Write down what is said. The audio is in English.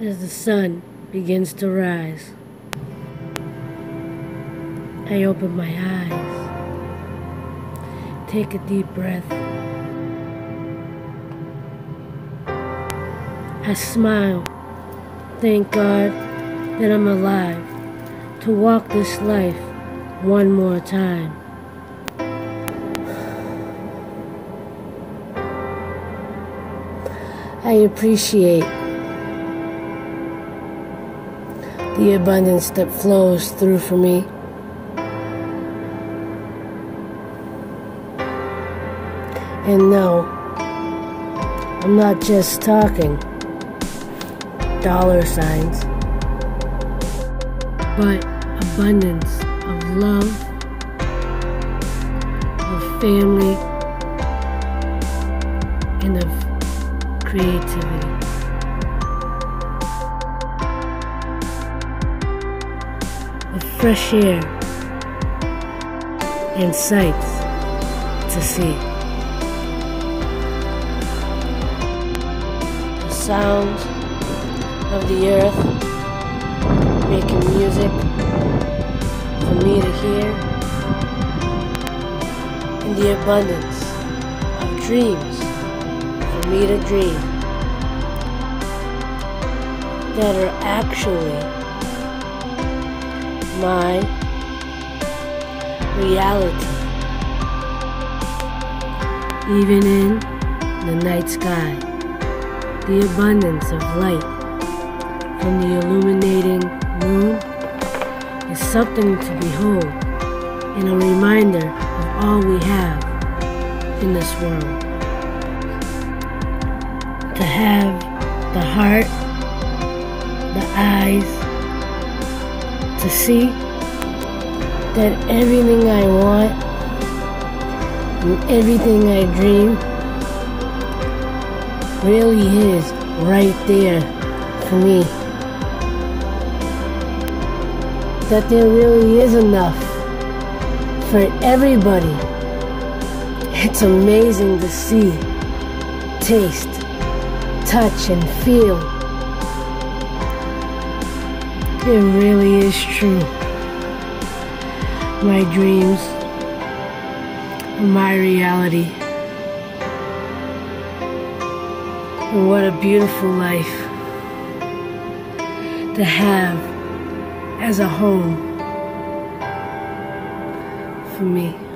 as the sun begins to rise. I open my eyes, take a deep breath. I smile, thank God that I'm alive to walk this life one more time. I appreciate the abundance that flows through for me. And no, I'm not just talking dollar signs, but abundance of love, of family, and of creativity. Of fresh air and sights to see. The sounds of the earth making music for me to hear, and the abundance of dreams for me to dream that are actually my reality. Even in the night sky, the abundance of light from the illuminating moon is something to behold and a reminder of all we have in this world. To have the heart, the eyes, to see that everything I want and everything I dream really is right there for me. That there really is enough for everybody. It's amazing to see, taste, touch, and feel. It really is true. My dreams, my reality. And what a beautiful life to have as a home for me.